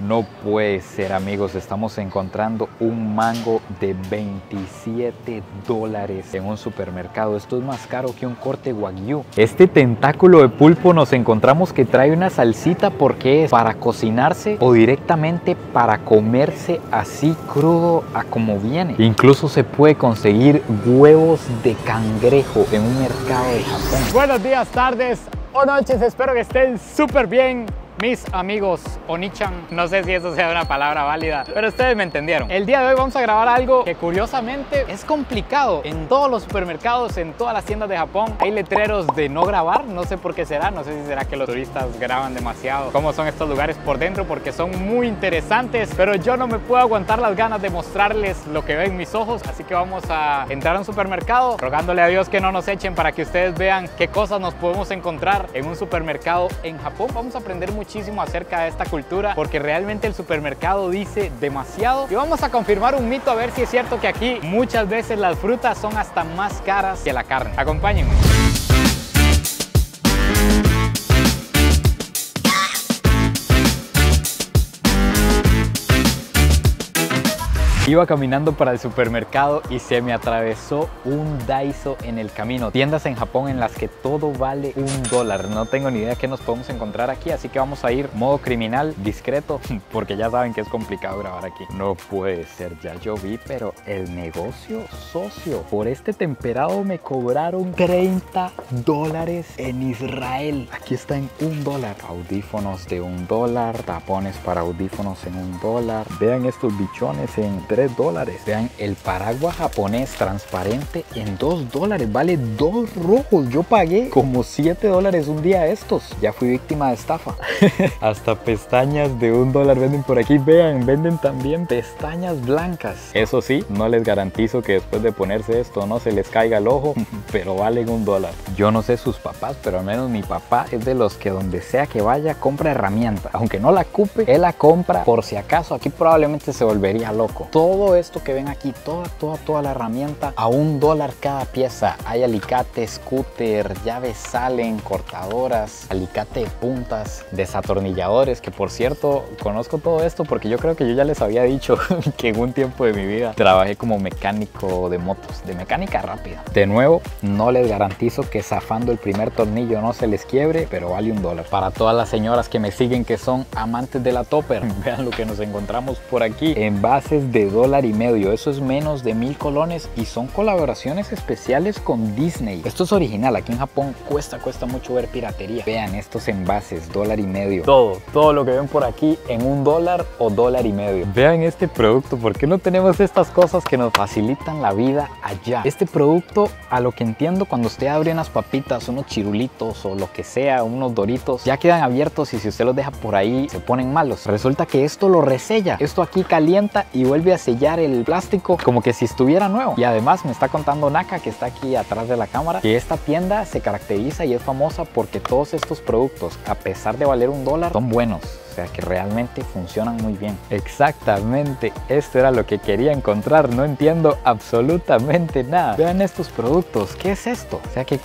No puede ser amigos, estamos encontrando un mango de 27 dólares en un supermercado. Esto es más caro que un corte wagyu. Este tentáculo de pulpo nos encontramos que trae una salsita porque es para cocinarse o directamente para comerse así crudo a como viene. Incluso se puede conseguir huevos de cangrejo en un mercado de Japón. Buenos días, tardes o noches, espero que estén súper bien mis amigos Onichan. No sé si eso sea una palabra válida, pero ustedes me entendieron. El día de hoy vamos a grabar algo que curiosamente es complicado. En todos los supermercados, en todas las tiendas de Japón, hay letreros de no grabar. No sé por qué será, no sé si será que los turistas graban demasiado. Cómo son estos lugares por dentro, porque son muy interesantes. Pero yo no me puedo aguantar las ganas de mostrarles lo que ven mis ojos. Así que vamos a entrar a un supermercado, rogándole a Dios que no nos echen para que ustedes vean qué cosas nos podemos encontrar en un supermercado en Japón. Vamos a aprender mucho muchísimo acerca de esta cultura porque realmente el supermercado dice demasiado y vamos a confirmar un mito a ver si es cierto que aquí muchas veces las frutas son hasta más caras que la carne. Acompáñenme. Iba caminando para el supermercado y se me atravesó un Daiso en el camino. Tiendas en Japón en las que todo vale un dólar. No tengo ni idea qué nos podemos encontrar aquí, así que vamos a ir modo criminal, discreto, porque ya saben que es complicado grabar aquí. No puede ser, ya yo vi, pero el negocio socio. Por este temperado me cobraron 30 dólares en Israel. Aquí está en un dólar. Audífonos de un dólar, tapones para audífonos en un dólar. Vean estos bichones en dólares. Vean, el paraguas japonés transparente en 2 dólares. Vale 2 rojos. Yo pagué como 7 dólares un día estos. Ya fui víctima de estafa. Hasta pestañas de un dólar venden por aquí. Vean, venden también pestañas blancas. Eso sí, no les garantizo que después de ponerse esto no se les caiga el ojo, pero valen un dólar. Yo no sé sus papás, pero al menos mi papá es de los que donde sea que vaya compra herramienta. Aunque no la cupe, él la compra por si acaso. Aquí probablemente se volvería loco todo esto que ven aquí, toda, toda, toda la herramienta a un dólar cada pieza. Hay alicate, scooter, llaves salen, cortadoras, alicate de puntas, desatornilladores, que por cierto, conozco todo esto porque yo creo que yo ya les había dicho que en un tiempo de mi vida trabajé como mecánico de motos, de mecánica rápida. De nuevo, no les garantizo que zafando el primer tornillo no se les quiebre, pero vale un dólar. Para todas las señoras que me siguen que son amantes de la topper, vean lo que nos encontramos por aquí. Envases de dólar y medio. Eso es menos de mil colones y son colaboraciones especiales con Disney. Esto es original. Aquí en Japón cuesta, cuesta mucho ver piratería. Vean estos envases, dólar y medio. Todo, todo lo que ven por aquí en un dólar o dólar y medio. Vean este producto. ¿Por qué no tenemos estas cosas que nos facilitan la vida allá? Este producto, a lo que entiendo, cuando usted abre unas papitas, unos chirulitos o lo que sea, unos doritos, ya quedan abiertos y si usted los deja por ahí, se ponen malos. Resulta que esto lo resella. Esto aquí calienta y vuelve a sellar el plástico como que si estuviera nuevo. Y además me está contando Naka, que está aquí atrás de la cámara, que esta tienda se caracteriza y es famosa porque todos estos productos, a pesar de valer un dólar, son buenos. O sea que realmente funcionan muy bien. Exactamente, esto era lo que quería encontrar. No entiendo absolutamente nada. Vean estos productos, ¿qué es esto? O sea que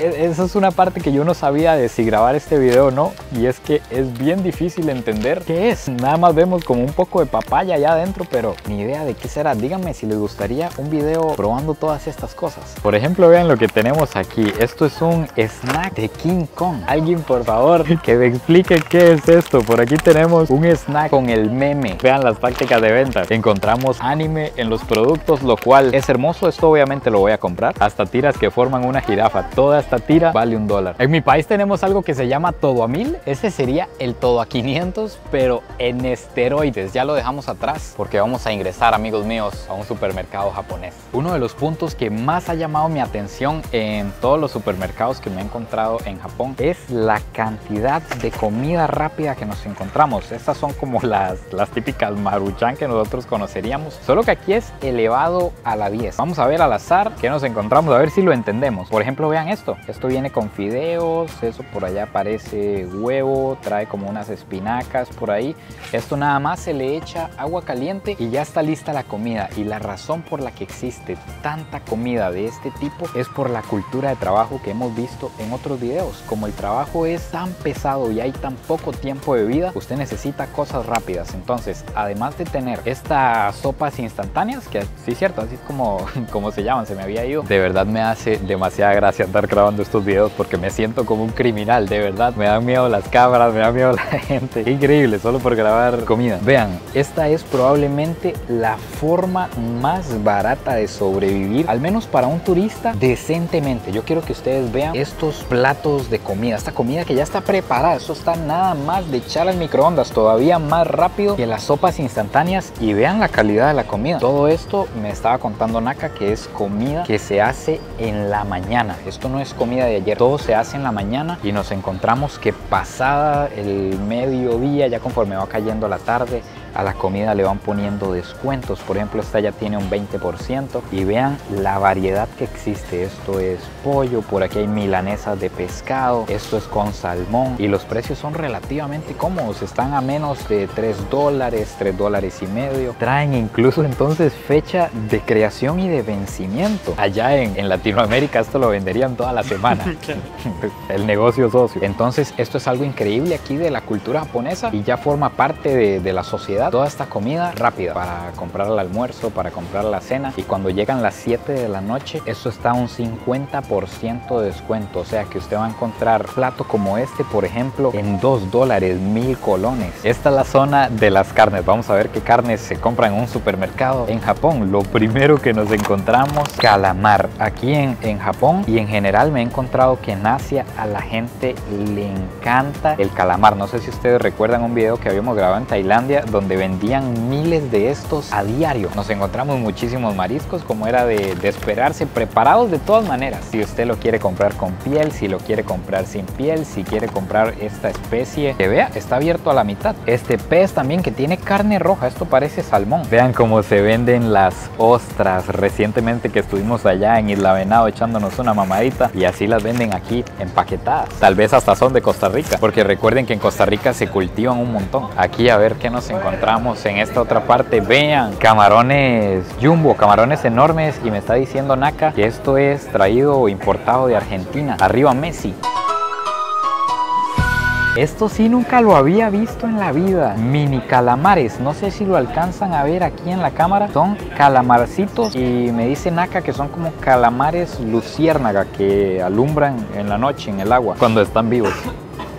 esa es una parte que yo no sabía de si grabar este video o no y es que es bien difícil entender qué es. Nada más vemos como un poco de papaya allá adentro, pero ni idea de qué será. Díganme si les gustaría un video probando todas estas cosas. Por ejemplo, vean lo que tenemos aquí. Esto es un snack de King Kong. Alguien, por favor, que me explique qué es esto. Por aquí tenemos un snack con el meme. Vean las prácticas de venta. Encontramos anime en los productos, lo cual es hermoso. Esto obviamente lo voy a comprar. Hasta tiras que forman una jirafa. Todas esta tira vale un dólar. En mi país tenemos algo que se llama todo a mil. Ese sería el todo a 500, pero en esteroides. Ya lo dejamos atrás porque vamos a ingresar, amigos míos, a un supermercado japonés. Uno de los puntos que más ha llamado mi atención en todos los supermercados que me he encontrado en Japón es la cantidad de comida rápida que nos encontramos. Estas son como las, las típicas maruchan que nosotros conoceríamos, solo que aquí es elevado a la 10. Vamos a ver al azar qué nos encontramos, a ver si lo entendemos. Por ejemplo, vean esto. Esto viene con fideos, eso por allá parece huevo, trae como unas espinacas por ahí. Esto nada más se le echa agua caliente y ya está lista la comida. Y la razón por la que existe tanta comida de este tipo es por la cultura de trabajo que hemos visto en otros videos. Como el trabajo es tan pesado y hay tan poco tiempo de vida, usted necesita cosas rápidas. Entonces, además de tener estas sopas instantáneas, que sí es cierto, así es como, como se llaman, se me había ido, de verdad me hace demasiada gracia andar grabando estos videos porque me siento como un criminal, de verdad. Me dan miedo las cámaras, me da miedo la gente. Increíble, solo por grabar comida. Vean, esta es probablemente la forma más barata de sobrevivir, al menos para un turista, decentemente. Yo quiero que ustedes vean estos platos de comida, esta comida que ya está preparada. Eso está nada más de echar al microondas, todavía más rápido que las sopas instantáneas. Y vean la calidad de la comida. Todo esto me estaba contando Naka que es comida que se hace en la mañana. Esto no es comida de ayer, todo se hace en la mañana y nos encontramos que pasada el mediodía, ya conforme va cayendo la tarde, a la comida le van poniendo descuentos. Por ejemplo, esta ya tiene un 20% y vean la variedad que existe. Esto es pollo, por aquí hay milanesas de pescado, esto es con salmón y los precios son relativamente cómodos. Están a menos de 3 dólares, 3 dólares y medio. Traen incluso entonces fecha de creación y de vencimiento. Allá en, en Latinoamérica esto lo venderían toda la semana. El negocio socio. Entonces esto es algo increíble aquí de la cultura japonesa y ya forma parte de, de la sociedad toda esta comida rápida para comprar el almuerzo, para comprar la cena y cuando llegan las 7 de la noche esto está a un 50% de descuento, o sea que usted va a encontrar plato como este por ejemplo en 2 dólares, mil colones. Esta es la zona de las carnes, vamos a ver qué carnes se compran en un supermercado. En Japón lo primero que nos encontramos calamar. Aquí en, en Japón y en general me he encontrado que en Asia a la gente le encanta el calamar. No sé si ustedes recuerdan un video que habíamos grabado en Tailandia donde vendían miles de estos a diario. Nos encontramos muchísimos mariscos como era de, esperarse, preparados de todas maneras. Si usted lo quiere comprar con piel, si lo quiere comprar sin piel, si quiere comprar esta especie, que vea, está abierto a la mitad. Este pez también que tiene carne roja, esto parece salmón. Vean cómo se venden las ostras. Recientemente que estuvimos allá en Isla Venado echándonos una mamadita y así las venden aquí empaquetadas. Tal vez hasta son de Costa Rica, porque recuerden que en Costa Rica se cultivan un montón. Aquí a ver qué nos encontramos en esta otra parte. Vean, camarones jumbo, camarones enormes y me está diciendo Naka que esto es traído o importado de Argentina. Arriba Messi. Esto sí nunca lo había visto en la vida. Mini calamares. No sé si lo alcanzan a ver aquí en la cámara. Son calamarcitos y me dice Naka que son como calamares luciérnaga que alumbran en la noche en el agua cuando están vivos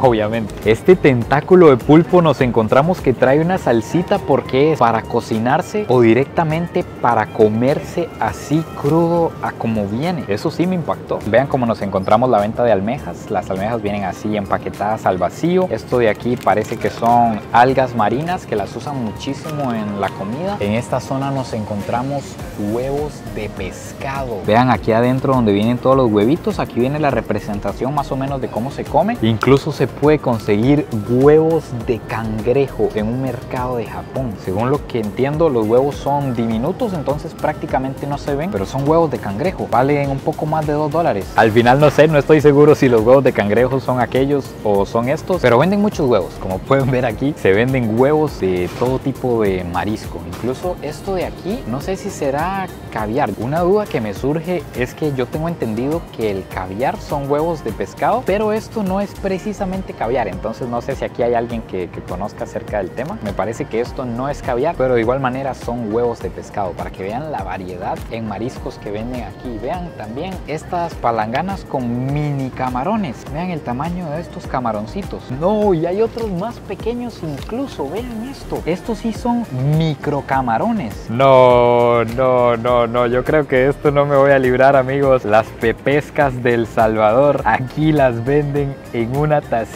obviamente. Este tentáculo de pulpo nos encontramos que trae una salsita porque es para cocinarse o directamente para comerse así crudo a como viene. Eso sí me impactó. Vean cómo nos encontramos la venta de almejas. Las almejas vienen así empaquetadas al vacío. Esto de aquí parece que son algas marinas que las usan muchísimo en la comida. En esta zona nos encontramos huevos de pescado. Vean aquí adentro donde vienen todos los huevitos. Aquí viene la representación más o menos de cómo se come. Incluso se puede conseguir huevos de cangrejo en un mercado de Japón. Según lo que entiendo, los huevos son diminutos, entonces prácticamente no se ven, pero son huevos de cangrejo. Valen un poco más de 2 dólares. Al final no sé, no estoy seguro si los huevos de cangrejo son aquellos o son estos, pero venden muchos huevos. Como pueden ver aquí, se venden huevos de todo tipo de marisco. Incluso esto de aquí, no sé si será caviar. Una duda que me surge es que yo tengo entendido que el caviar son huevos de pescado, pero esto no es precisamente caviar, entonces no sé si aquí hay alguien que, que, conozca acerca del tema. Me parece que esto no es caviar, pero de igual manera son huevos de pescado, para que vean la variedad en mariscos que venden aquí. Vean también estas palanganas con mini camarones. Vean el tamaño de estos camaroncitos. No, y hay otros más pequeños incluso, vean esto. Estos sí son micro camarones. No, no, no, no, yo creo que esto no me voy a librar amigos. Las pepescas del Salvador, aquí las venden en una tacita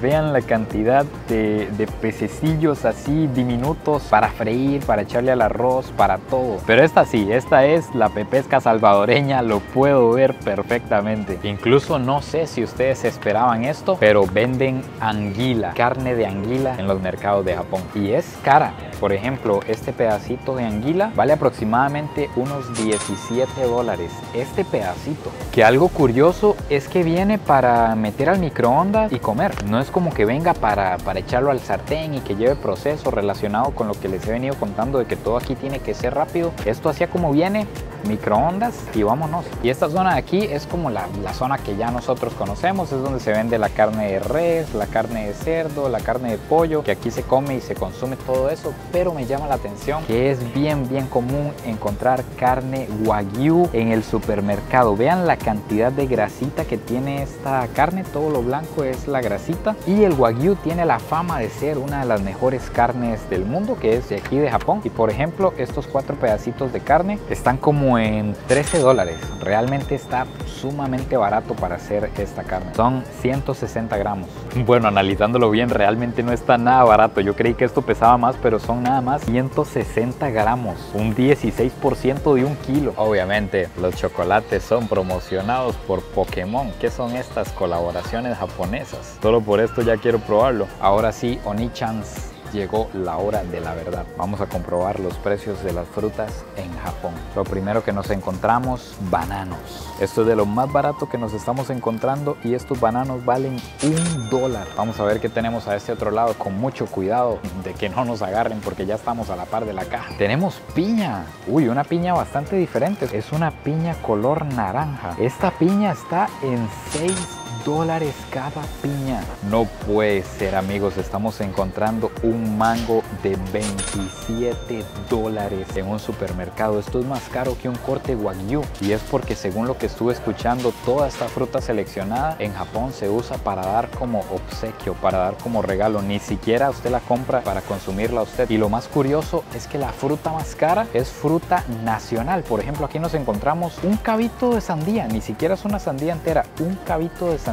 Vean la cantidad de, de, pececillos así diminutos para freír, para echarle al arroz, para todo. Pero esta sí, esta es la pepesca salvadoreña, lo puedo ver perfectamente. Incluso no sé si ustedes esperaban esto, pero venden anguila, carne de anguila en los mercados de Japón. Y es cara, Por ejemplo, este pedacito de anguila vale aproximadamente unos 17 dólares. Este pedacito. Que algo curioso es que viene para meter al microondas y comer. No es como que venga para, para echarlo al sartén y que lleve proceso relacionado con lo que les he venido contando de que todo aquí tiene que ser rápido. Esto hacía como viene, microondas y vámonos. Y esta zona de aquí es como la, la, zona que ya nosotros conocemos, es donde se vende la carne de res, la carne de cerdo, la carne de pollo, que aquí se come y se consume todo eso, pero me llama la atención que es bien bien común encontrar carne wagyu en el supermercado. Vean la cantidad de grasita que tiene esta carne, todo lo blanco es la grasita y el wagyu tiene la fama de ser una de las mejores carnes del mundo, que es de aquí de Japón. Y por ejemplo, estos cuatro pedacitos de carne están como en 13 dólares. Realmente está sumamente barato para hacer esta carne. Son 160 gramos. Bueno, analizándolo bien, realmente no está nada barato. Yo creí que esto pesaba más, pero son nada más 160 gramos. Un 16% de un kilo. Obviamente, los chocolates son promocionados por Pokémon. ¿Qué son estas colaboraciones japonesas? Solo por esto ya quiero probarlo. Ahora sí, Oni-chans llegó la hora de la verdad. Vamos a comprobar los precios de las frutas en Japón. Lo primero que nos encontramos, bananos. Esto es de lo más barato que nos estamos encontrando y estos bananos valen un dólar. Vamos a ver qué tenemos a este otro lado con mucho cuidado de que no nos agarren porque ya estamos a la par de la caja. Tenemos piña. Uy, una piña bastante diferente. Es una piña color naranja. Esta piña está en 6 dólares cada piña. No puede ser amigos, estamos encontrando un mango de 27 dólares en un supermercado. Esto es más caro que un corte wagyu y es porque según lo que estuve escuchando, toda esta fruta seleccionada en Japón se usa para dar como obsequio, para dar como regalo. Ni siquiera usted la compra para consumirla usted. Y lo más curioso es que la fruta más cara es fruta nacional. Por ejemplo, aquí nos encontramos un cabito de sandía, ni siquiera es una sandía entera, un cabito de sandía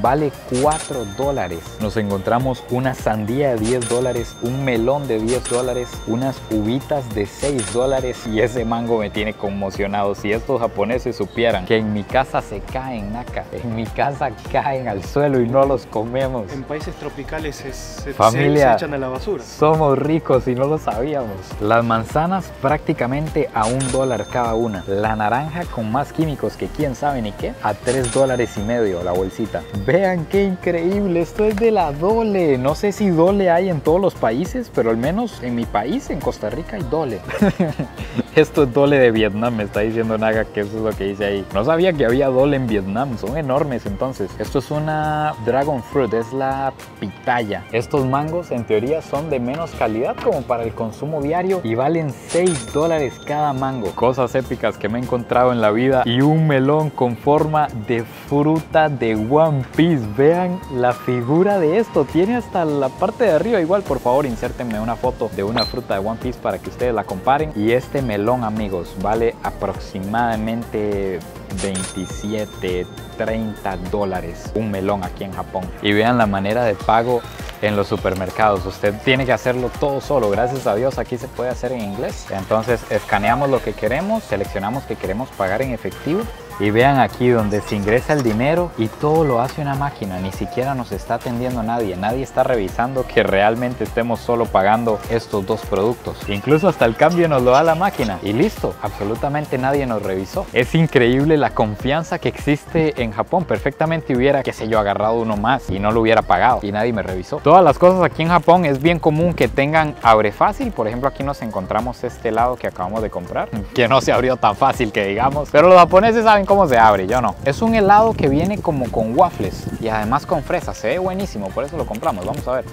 vale 4 dólares. Nos encontramos una sandía de 10 dólares, un melón de 10 dólares, unas uvitas de 6 dólares y ese mango me tiene conmocionado. Si estos japoneses supieran que en mi casa se caen, Naka, en mi casa caen al suelo y no los comemos. En países tropicales se, se- Familia. se echan a la basura. Somos ricos y no lo sabíamos. Las manzanas prácticamente a un dólar cada una. La naranja con más químicos que quién sabe ni qué, a 3 dólares y medio la bolsita. Vean qué increíble, esto es de la Dole. No sé si Dole hay en todos los países, pero al menos en mi país, en Costa Rica, hay Dole. Esto es Dole de Vietnam, me está diciendo Naga que eso es lo que dice ahí. No sabía que había Dole en Vietnam, son enormes entonces. Esto es una Dragon Fruit, es la pitaya. Estos mangos en teoría son de menos calidad como para el consumo diario y valen 6 dólares cada mango. Cosas épicas que me he encontrado en la vida y un melón con forma de fruta de One Piece. Vean la figura de esto, tiene hasta la parte de arriba igual. Por favor, insértenme una foto de una fruta de One Piece para que ustedes la comparen. Y este melón, amigos, vale aproximadamente 27, 30 dólares un melón aquí en Japón. Y vean la manera de pago en los supermercados. Usted tiene que hacerlo todo solo. Gracias a Dios aquí se puede hacer en inglés. Entonces escaneamos lo que queremos, seleccionamos que queremos pagar en efectivo. Y vean aquí donde se ingresa el dinero y todo lo hace una máquina, ni siquiera nos está atendiendo nadie, nadie está revisando que realmente estemos solo pagando estos dos productos. Incluso hasta el cambio nos lo da la máquina y listo, absolutamente nadie nos revisó. Es increíble la confianza que existe en Japón, perfectamente hubiera, qué sé yo, agarrado uno más y no lo hubiera pagado y nadie me revisó. Todas las cosas aquí en Japón es bien común que tengan abre fácil, por ejemplo aquí nos encontramos este helado que acabamos de comprar, que no se abrió tan fácil que digamos, pero los japoneses saben cómo se abre, yo no. Es un helado que viene como con waffles y además con fresas, se ve buenísimo, por eso lo compramos, vamos a ver.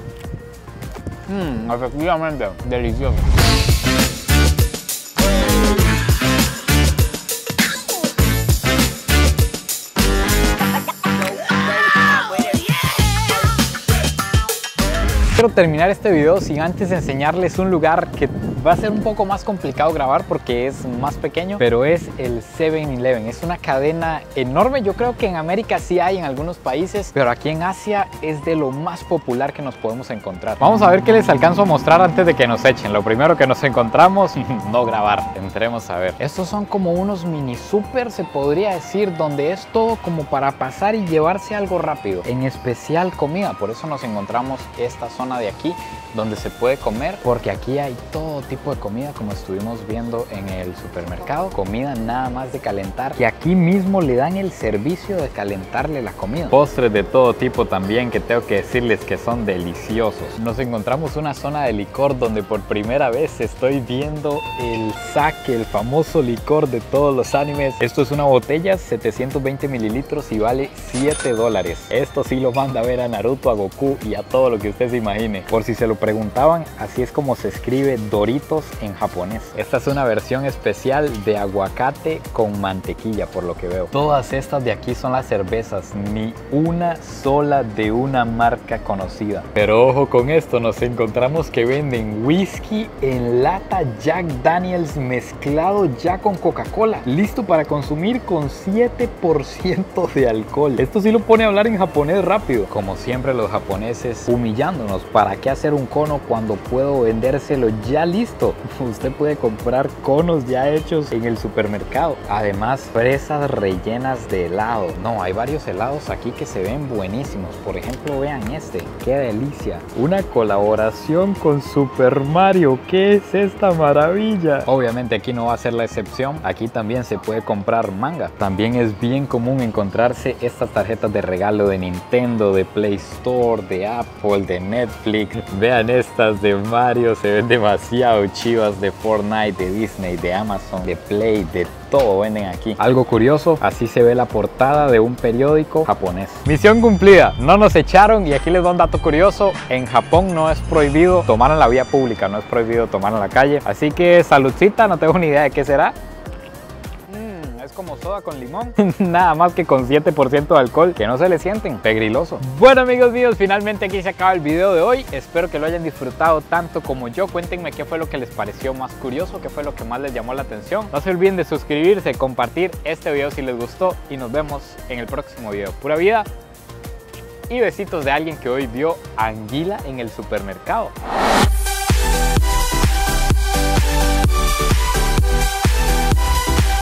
Mmm, efectivamente, delicioso. Quiero terminar este video sin antes enseñarles un lugar que va a ser un poco más complicado grabar porque es más pequeño, pero es el 7-Eleven. Es una cadena enorme, yo creo que en América sí hay en algunos países, pero aquí en Asia es de lo más popular que nos podemos encontrar. Vamos a ver qué les alcanzo a mostrar antes de que nos echen. Lo primero que nos encontramos, no grabar. Entremos a ver. Estos son como unos mini super, se podría decir, donde es todo como para pasar y llevarse algo rápido. En especial comida, por eso nos encontramos esta zona de aquí donde se puede comer porque aquí hay todo tipo de comida como estuvimos viendo en el supermercado comida nada más de calentar que aquí mismo le dan el servicio de calentarle la comida. Postres de todo tipo también que tengo que decirles que son deliciosos. Nos encontramos una zona de licor donde por primera vez estoy viendo el sake el famoso licor de todos los animes. Esto es una botella 720 mililitros y vale 7 dólares. Esto sí lo manda a ver a Naruto a Goku y a todo lo que usted se por si se lo preguntaban, así es como se escribe Doritos en japonés. Esta es una versión especial de aguacate con mantequilla, por lo que veo. Todas estas de aquí son las cervezas, ni una sola de una marca conocida. Pero ojo con esto, nos encontramos que venden whisky en lata Jack Daniels mezclado ya con Coca-Cola, listo para consumir con 7% de alcohol. Esto sí lo pone a hablar en japonés rápido. Como siempre los japoneses humillándonos, ¿para qué hacer un cono cuando puedo vendérselo ya listo? Usted puede comprar conos ya hechos en el supermercado. Además, fresas rellenas de helado. No, hay varios helados aquí que se ven buenísimos. Por ejemplo, vean este. ¡Qué delicia! Una colaboración con Super Mario. ¿Qué es esta maravilla? Obviamente aquí no va a ser la excepción. Aquí también se puede comprar manga. También es bien común encontrarse estas tarjetas de regalo de Nintendo, de Play Store, de Apple, de Netflix. Vean estas de Mario, se ven demasiado chivas de Fortnite, de Disney, de Amazon, de Play, de todo venden aquí. Algo curioso, así se ve la portada de un periódico japonés. Misión cumplida, no nos echaron y aquí les doy un dato curioso, en Japón no es prohibido tomar en la vía pública, no es prohibido tomar en la calle, así que saludcita, no tengo ni idea de qué será, como soda con limón. Nada más que con 7% de alcohol, que no se le sienten. Pegriloso. Bueno amigos míos, finalmente aquí se acaba el video de hoy. Espero que lo hayan disfrutado tanto como yo. Cuéntenme qué fue lo que les pareció más curioso, qué fue lo que más les llamó la atención. No se olviden de suscribirse, compartir este video si les gustó y nos vemos en el próximo video. Pura vida y besitos de alguien que hoy vio anguila en el supermercado.